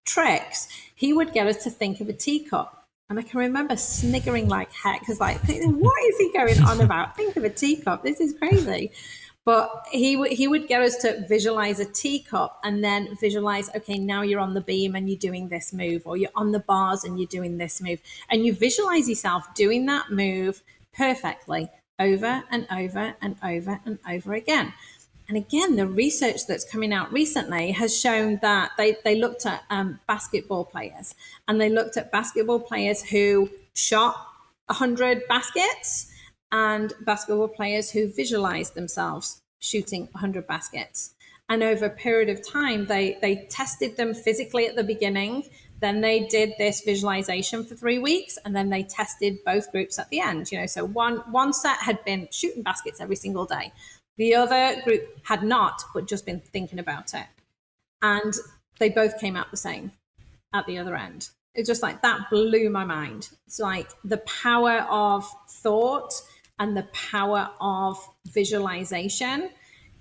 tricks. He would get us to think of a teacup and I can remember sniggering like heck because, like, what is he going on about? Think of a teacup. This is crazy. But he w- he would get us to visualize a teacup and then visualize, okay, now you're on the beam and you're doing this move, or you're on the bars and you're doing this move, and you visualize yourself doing that move perfectly over and over and over and over again. And again, the research that's coming out recently has shown that they, they looked at um, basketball players and they looked at basketball players who shot 100 baskets and basketball players who visualized themselves shooting 100 baskets. And over a period of time, they, they tested them physically at the beginning. Then they did this visualization for three weeks, and then they tested both groups at the end. You know, so one one set had been shooting baskets every single day. The other group had not, but just been thinking about it. And they both came out the same at the other end. It's just like that blew my mind. It's like the power of thought and the power of visualization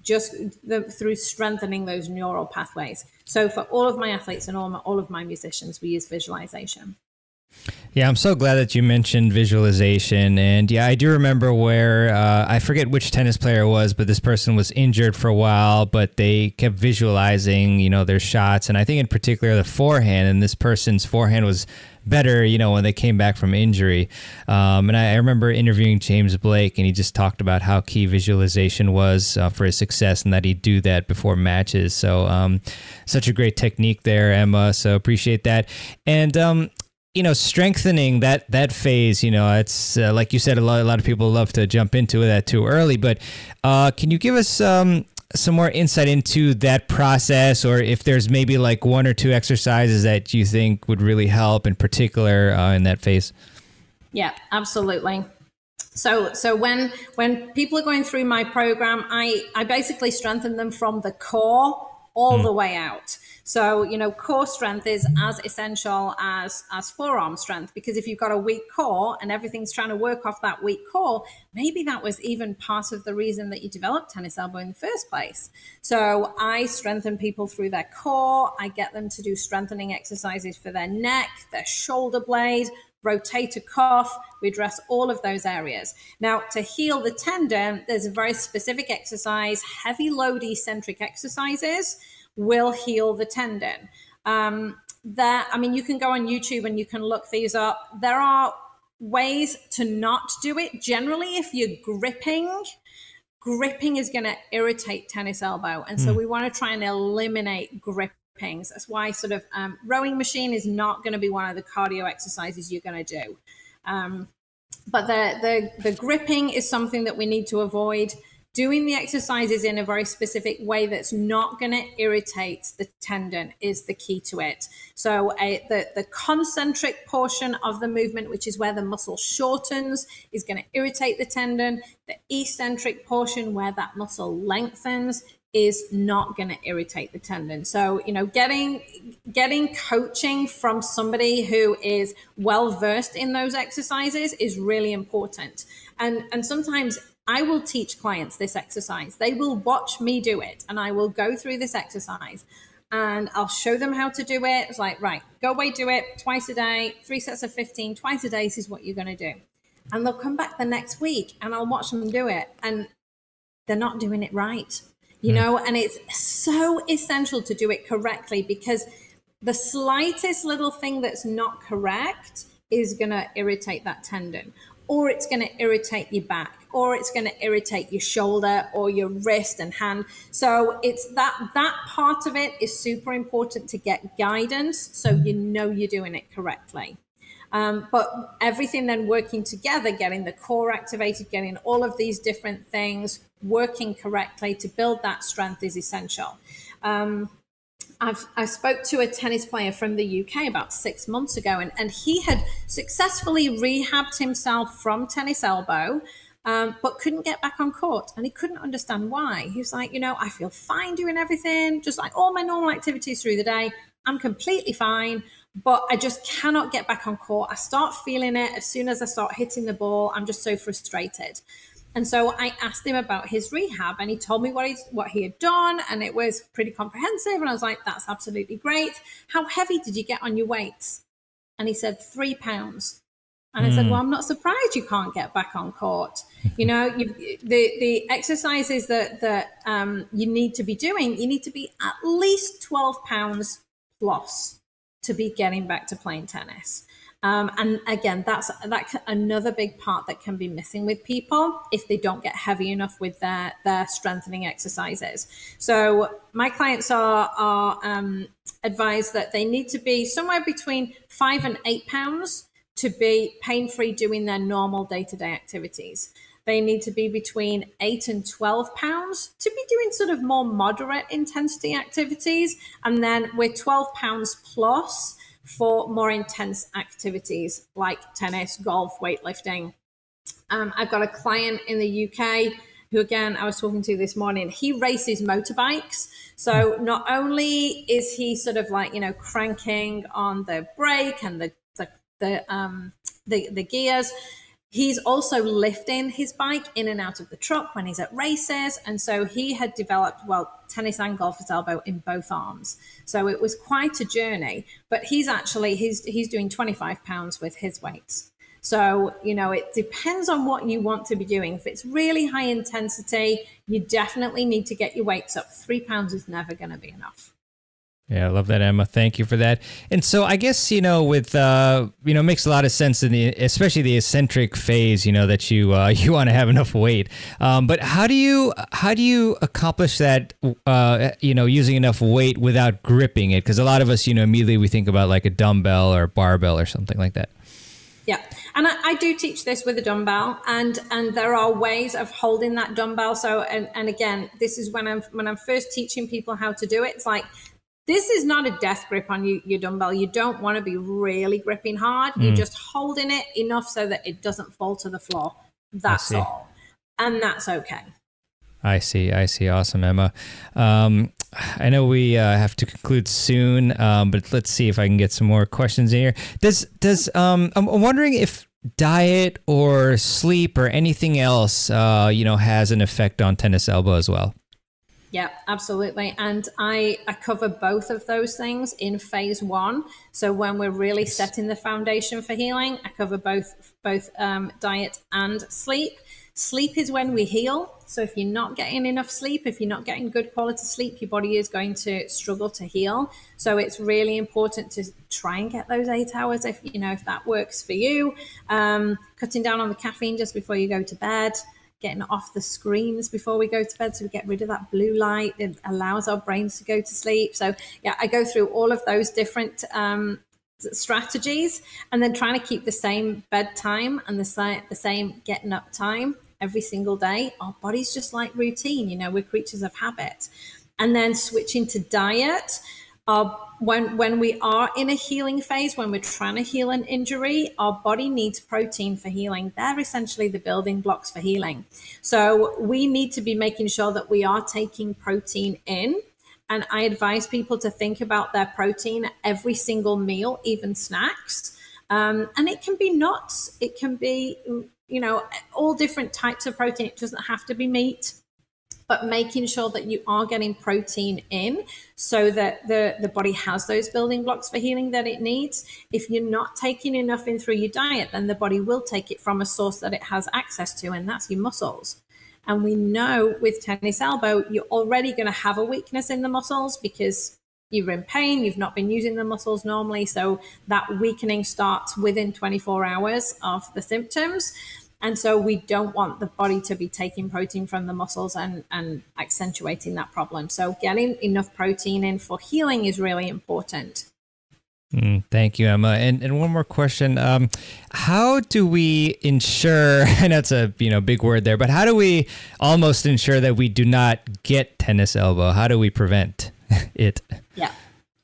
just the, through strengthening those neural pathways. So for all of my athletes and all, my, all of my musicians, we use visualization. Yeah, I'm so glad that you mentioned visualization. And yeah, I do remember where uh, I forget which tennis player it was, but this person was injured for a while, but they kept visualizing, you know, their shots. And I think in particular the forehand, and this person's forehand was better, you know, when they came back from injury. Um, and I, I, remember interviewing James Blake, and he just talked about how key visualization was uh, for his success, and that he'd do that before matches. So, um, such a great technique there, Emma. So appreciate that. And um, you know, strengthening that that phase, you know, it's uh, like you said, a lot a lot of people love to jump into that too early. But uh, can you give us um, some more insight into that process, or if there's maybe like one or two exercises that you think would really help in particular uh, in that phase? Yeah, absolutely. So, so when when people are going through my program, I I basically strengthen them from the core all mm. the way out. So, you know, core strength is as essential as, as forearm strength because if you've got a weak core and everything's trying to work off that weak core, maybe that was even part of the reason that you developed tennis elbow in the first place. So, I strengthen people through their core. I get them to do strengthening exercises for their neck, their shoulder blade, rotator cuff. We address all of those areas. Now, to heal the tendon, there's a very specific exercise, heavy load eccentric exercises will heal the tendon. Um, that I mean, you can go on YouTube and you can look these up. There are ways to not do it. Generally, if you're gripping, gripping is going to irritate tennis elbow, and so mm. we want to try and eliminate grippings. That's why sort of um, rowing machine is not going to be one of the cardio exercises you're going to do. Um, but the, the the gripping is something that we need to avoid doing the exercises in a very specific way that's not going to irritate the tendon is the key to it. So, the, the concentric portion of the movement, which is where the muscle shortens, is going to irritate the tendon. The eccentric portion, where that muscle lengthens, is not going to irritate the tendon. So, you know, getting getting coaching from somebody who is well versed in those exercises is really important. And and sometimes I will teach clients this exercise. They will watch me do it and I will go through this exercise and I'll show them how to do it. It's like, right, go away, do it twice a day, three sets of 15, twice a day. This is what you're going to do. And they'll come back the next week and I'll watch them do it. And they're not doing it right, you mm. know? And it's so essential to do it correctly because the slightest little thing that's not correct is going to irritate that tendon or it's going to irritate your back or it's going to irritate your shoulder or your wrist and hand. So it's that that part of it is super important to get guidance so you know you're doing it correctly. Um, but everything then working together getting the core activated getting all of these different things working correctly to build that strength is essential. Um, I've, I spoke to a tennis player from the UK about six months ago, and, and he had successfully rehabbed himself from tennis elbow, um, but couldn't get back on court. And he couldn't understand why. He was like, you know, I feel fine doing everything, just like all my normal activities through the day. I'm completely fine, but I just cannot get back on court. I start feeling it as soon as I start hitting the ball. I'm just so frustrated. And so I asked him about his rehab, and he told me what he what he had done, and it was pretty comprehensive. And I was like, "That's absolutely great. How heavy did you get on your weights?" And he said three pounds. And I said, hmm. "Well, I'm not surprised you can't get back on court. You know, you, the the exercises that that um, you need to be doing, you need to be at least 12 pounds plus to be getting back to playing tennis." Um, and again, that's that another big part that can be missing with people if they don't get heavy enough with their their strengthening exercises. So my clients are are um, advised that they need to be somewhere between five and eight pounds to be pain free doing their normal day to day activities. They need to be between eight and 12 pounds to be doing sort of more moderate intensity activities. And then with 12 pounds plus, for more intense activities like tennis, golf, weightlifting. Um, I've got a client in the UK who, again, I was talking to this morning. He races motorbikes. So not only is he sort of like, you know, cranking on the brake and the, the, the, um, the, the gears, He's also lifting his bike in and out of the truck when he's at races. And so he had developed, well, tennis and golfer's elbow in both arms. So it was quite a journey. But he's actually, he's, he's doing 25 pounds with his weights. So, you know, it depends on what you want to be doing. If it's really high intensity, you definitely need to get your weights up. Three pounds is never going to be enough. Yeah, I love that, Emma. Thank you for that. And so I guess, you know, with, uh, you know, makes a lot of sense in the, especially the eccentric phase, you know, that you, uh, you want to have enough weight. Um, but how do you, how do you accomplish that, uh, you know, using enough weight without gripping it? Because a lot of us, you know, immediately we think about like a dumbbell or a barbell or something like that. Yeah, and I, I, do teach this with a dumbbell, and and there are ways of holding that dumbbell. So, and and again, this is when I'm when I'm first teaching people how to do it. It's like this is not a death grip on you, your dumbbell. You don't want to be really gripping hard. Mm. You're just holding it enough so that it doesn't fall to the floor. That's all. And that's okay. I see. I see. Awesome, Emma. Um, I know we uh, have to conclude soon, um, but let's see if I can get some more questions in here. Does does um, I'm wondering if diet or sleep or anything else, uh, you know, has an effect on tennis elbow as well. Yeah, absolutely. And I, I cover both of those things in phase one. So when we're really setting the foundation for healing, I cover both both um, diet and sleep. Sleep is when we heal. So if you're not getting enough sleep, if you're not getting good quality sleep, your body is going to struggle to heal. So it's really important to try and get those eight hours if you know if that works for you. Um, cutting down on the caffeine just before you go to bed getting off the screens before we go to bed so we get rid of that blue light it allows our brains to go to sleep. So yeah i go through all of those different um, strategies and then trying to keep the same bedtime and the, the same getting up time every single day. Our body's just like routine you know we're creatures of habit. And then switching to diet our when when we are in a healing phase when we're trying to heal an injury our body needs protein for healing. They're essentially the building blocks for healing. So we need to be making sure that we are taking protein in. And i advise people to think about their protein every single meal even snacks. Um, and it can be nuts. It can be you know all different types of protein. It doesn't have to be meat but making sure that you are getting protein in so that the, the body has those building blocks for healing that it needs. If you're not taking enough in through your diet, then the body will take it from a source that it has access to, and that's your muscles. And we know with tennis elbow, you're already going to have a weakness in the muscles because you're in pain, you've not been using the muscles normally. So that weakening starts within 24 hours of the symptoms. And so we don't want the body to be taking protein from the muscles and, and accentuating that problem. So getting enough protein in for healing is really important. Mm, thank you, Emma. And and one more question: um, How do we ensure? And that's a you know big word there, but how do we almost ensure that we do not get tennis elbow? How do we prevent it? Yeah,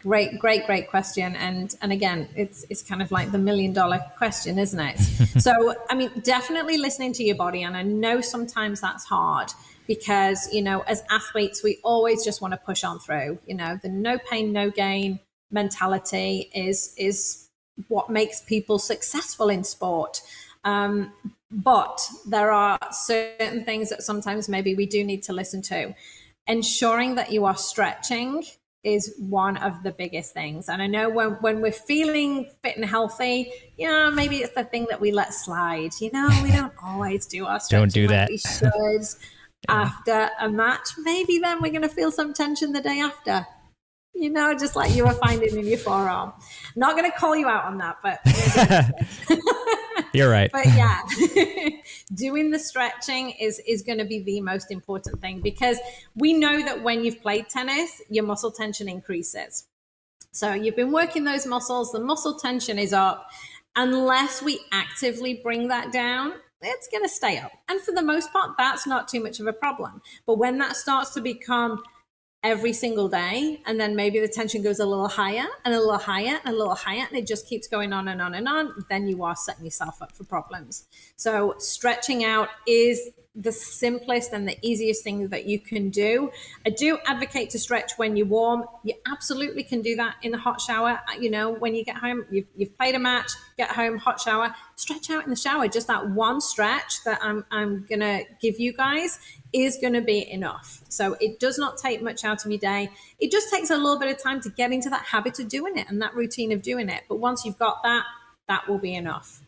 great, great, great question. And and again, it's it's kind of like the million dollar question, isn't it? so I mean, definitely listening to your body, and I know sometimes that's hard because you know as athletes we always just want to push on through. You know, the no pain, no gain mentality is is what makes people successful in sport. Um, but there are certain things that sometimes maybe we do need to listen to. Ensuring that you are stretching is one of the biggest things. And I know when, when we're feeling fit and healthy, you know, maybe it's the thing that we let slide. You know, we don't always do our stretching don't do that. Like we should. yeah. After a match, maybe then we're going to feel some tension the day after you know, just like you were finding in your forearm. Not going to call you out on that, but you're right. But yeah, doing the stretching is is going to be the most important thing because we know that when you've played tennis, your muscle tension increases. So you've been working those muscles, the muscle tension is up. Unless we actively bring that down, it's going to stay up. And for the most part, that's not too much of a problem. But when that starts to become every single day. And then maybe the tension goes a little higher and a little higher and a little higher. And it just keeps going on and on and on. Then you are setting yourself up for problems. So stretching out is the simplest and the easiest thing that you can do. I do advocate to stretch when you're warm. You absolutely can do that in the hot shower. Uh, you know, when you get home, you've, you've played a match, get home, hot shower, stretch out in the shower. Just that one stretch that I'm, I'm going to give you guys is going to be enough. So it does not take much out of your day. It just takes a little bit of time to get into that habit of doing it and that routine of doing it. But once you've got that, that will be enough.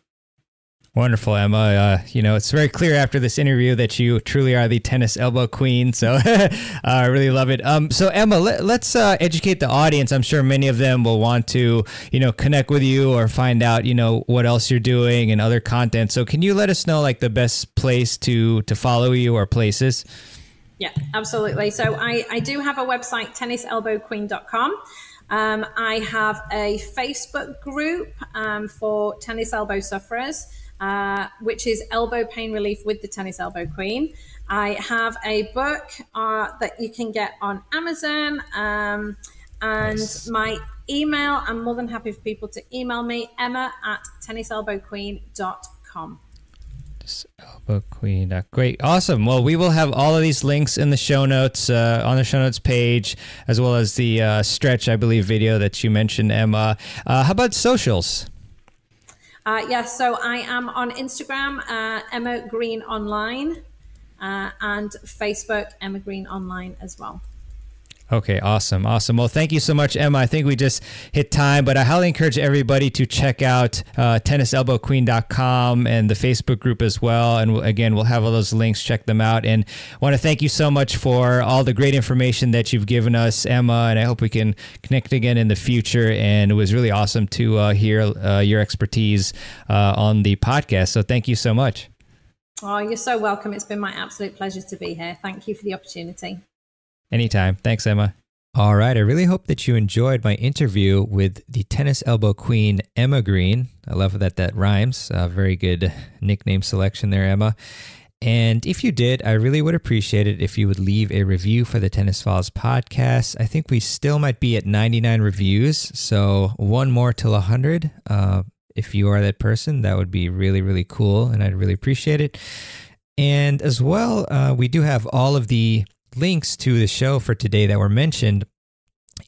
Wonderful, Emma. Uh, you know, it's very clear after this interview that you truly are the tennis elbow queen. So uh, I really love it. Um, so, Emma, let, us uh, educate the audience. I'm sure many of them will want to, you know, connect with you or find out, you know, what else you're doing and other content. So, can you let us know like the best place to to follow you or places? Yeah, absolutely. So, I, I do have a website, tenniselbowqueen.com. Um, I have a Facebook group um, for tennis elbow sufferers uh, which is Elbow Pain Relief with the Tennis Elbow Queen. I have a book uh, that you can get on Amazon. Um, and nice. my email, I'm more than happy for people to email me, emma at tenniselbowqueen.com. Elbow Queen. Great. Awesome. Well, we will have all of these links in the show notes, uh, on the show notes page, as well as the uh, stretch, I believe, video that you mentioned, Emma. Uh, how about socials? Uh, yes, yeah, so I am on Instagram, uh, Emma Green Online, uh, and Facebook, Emma Green Online as well. Okay, awesome, awesome. Well, thank you so much, Emma. I think we just hit time, but I highly encourage everybody to check out uh, tenniselbowqueen.com and the Facebook group as well. And again, we'll have all those links. Check them out. And I want to thank you so much for all the great information that you've given us, Emma. And I hope we can connect again in the future. And it was really awesome to uh, hear uh, your expertise uh, on the podcast. So thank you so much. Oh, you're so welcome. It's been my absolute pleasure to be here. Thank you for the opportunity. Anytime. Thanks, Emma. All right. I really hope that you enjoyed my interview with the tennis elbow queen, Emma Green. I love that that rhymes. Uh, very good nickname selection there, Emma. And if you did, I really would appreciate it if you would leave a review for the Tennis Files podcast. I think we still might be at 99 reviews, so one more till 100. Uh, if you are that person, that would be really, really cool, and I'd really appreciate it. And as well, uh, we do have all of the links to the show for today that were mentioned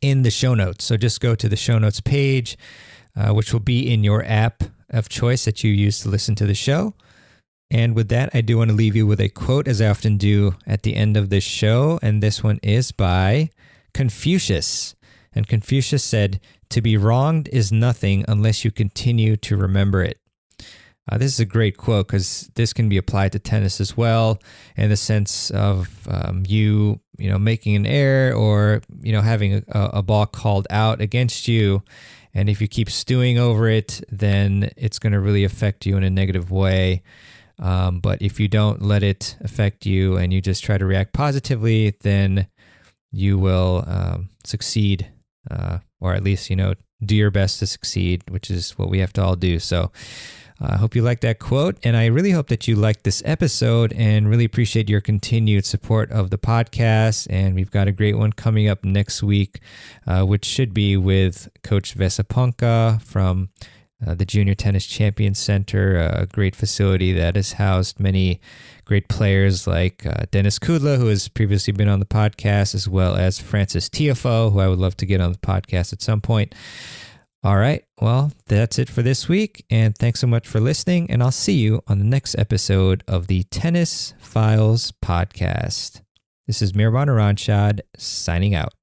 in the show notes. So just go to the show notes page, uh, which will be in your app of choice that you use to listen to the show. And with that, I do want to leave you with a quote, as I often do at the end of this show. And this one is by Confucius. And Confucius said, To be wronged is nothing unless you continue to remember it. Uh, this is a great quote because this can be applied to tennis as well, in the sense of um, you, you know, making an error or you know having a, a ball called out against you, and if you keep stewing over it, then it's going to really affect you in a negative way. Um, but if you don't let it affect you and you just try to react positively, then you will um, succeed, uh, or at least you know do your best to succeed, which is what we have to all do. So. I hope you like that quote, and I really hope that you liked this episode and really appreciate your continued support of the podcast. And we've got a great one coming up next week, uh, which should be with Coach Vesa Ponkka from uh, the Junior Tennis Champion Center, a great facility that has housed many great players like uh, Denis Kudla, who has previously been on the podcast, as well as Frances Tiafoe, who I would love to get on the podcast at some point. All right, well, that's it for this week, and thanks so much for listening, and I'll see you on the next episode of the Tennis Files podcast. This is Mehrban Iranshad signing out.